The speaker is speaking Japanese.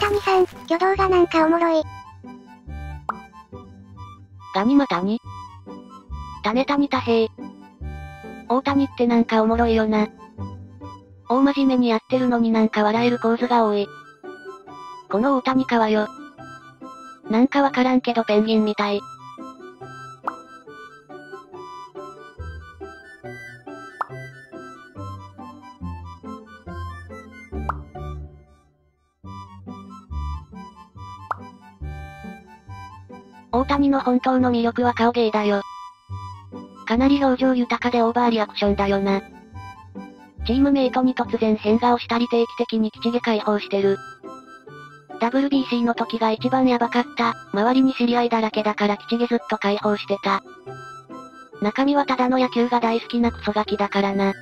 谷さん、挙動がなんかおもろい。ガニマ谷？種谷多平。大谷ってなんかおもろいよな。大真面目にやってるのになんか笑える構図が多い。この大谷川よ。なんかわからんけどペンギンみたい。大谷の本当の魅力は顔芸だよ。かなり表情豊かでオーバーリアクションだよな。チームメイトに突然変顔したり定期的に吉毛解放してる。WBC の時が一番ヤバかった。周りに知り合いだらけだから吉毛ずっと解放してた。中身はただの野球が大好きなクソガキだからな。